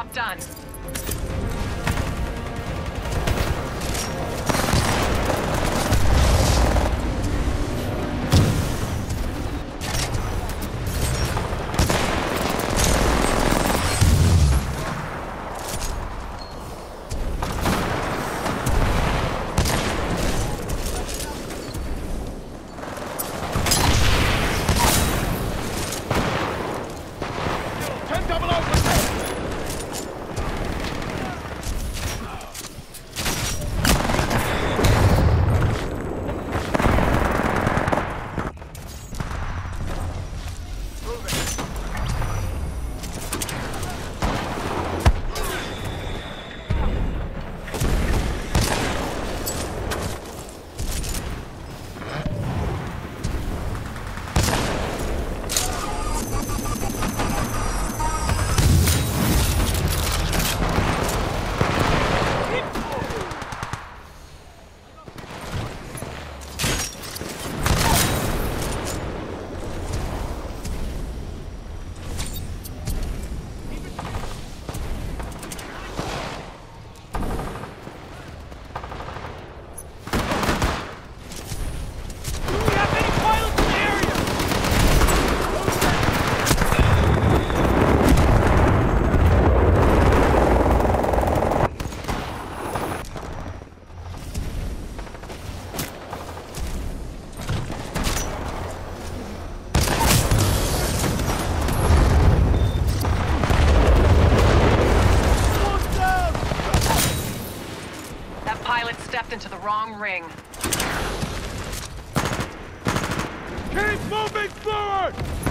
job done. Keep moving forward!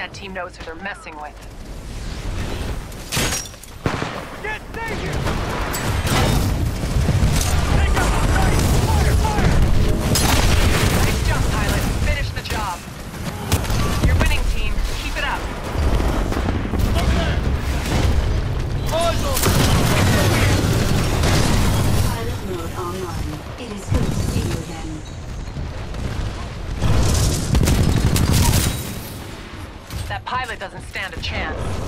That team knows who they're messing with. Get naked! chance.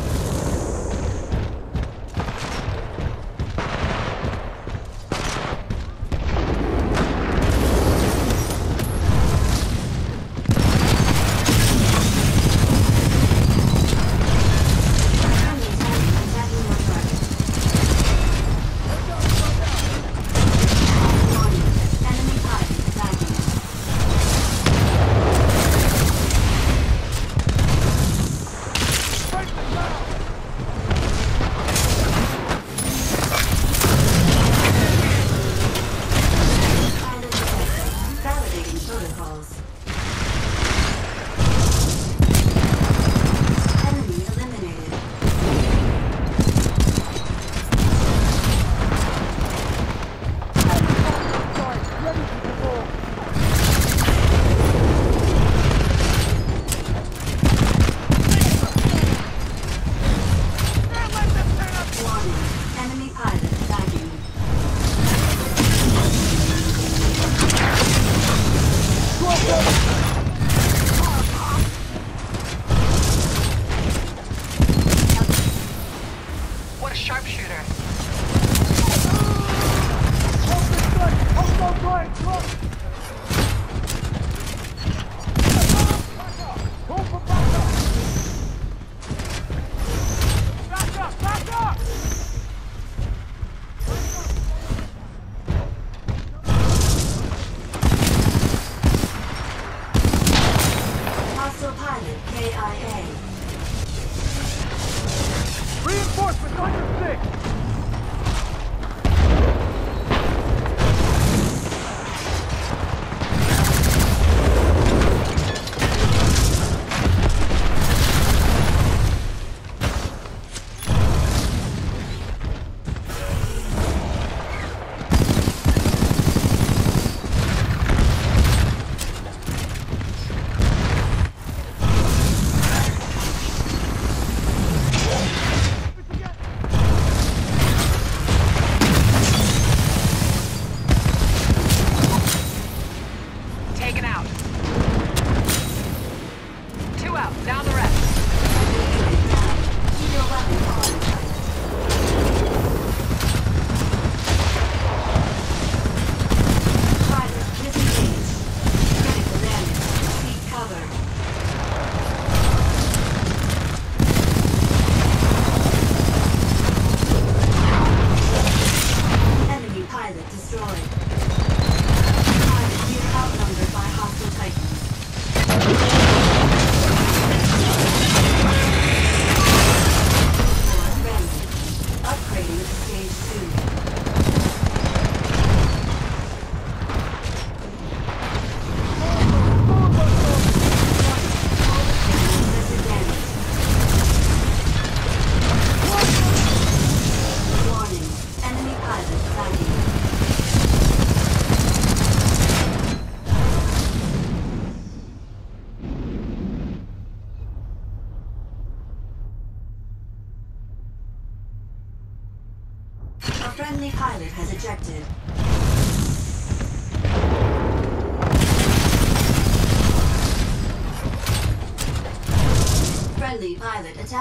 Let's.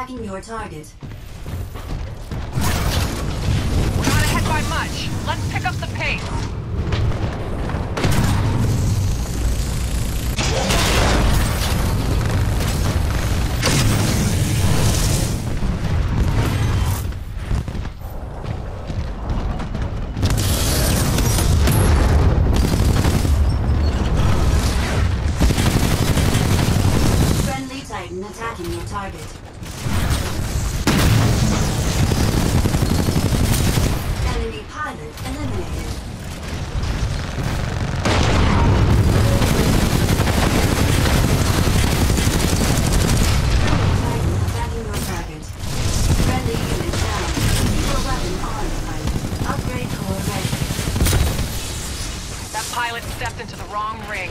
Attacking your target. We're not ahead by much. Let's pick up the pace. Friendly Titan attacking your target. Pilot stepped into the wrong ring.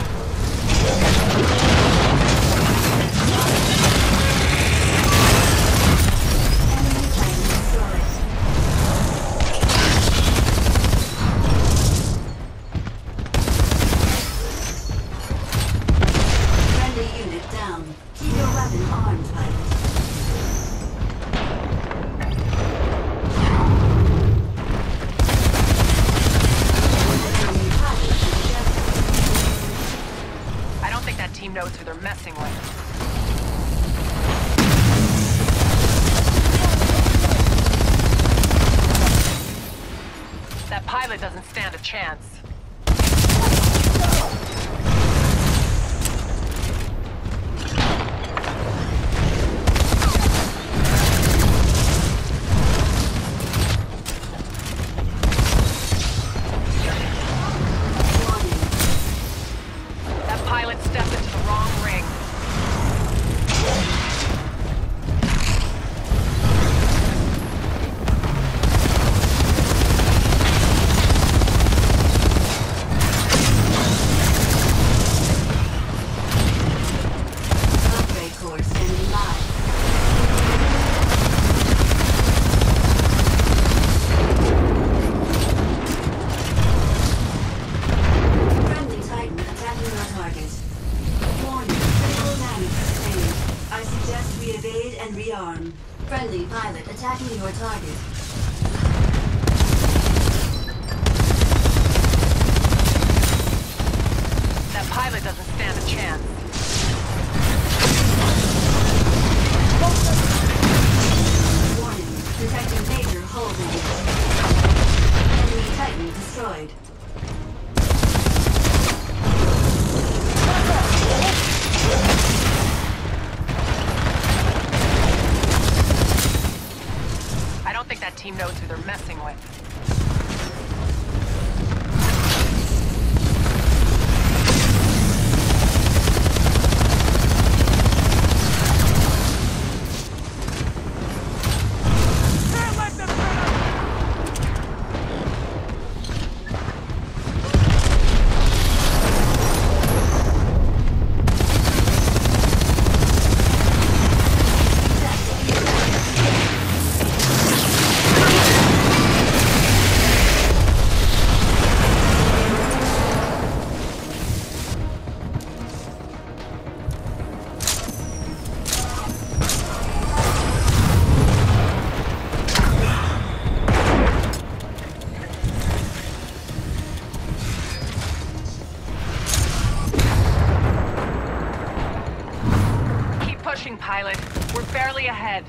Chance. Stand a chance. Warning, detecting major hull. Enemy Titan destroyed. I don't think that team knows who they're messing with. pushing, pilot. We're barely ahead.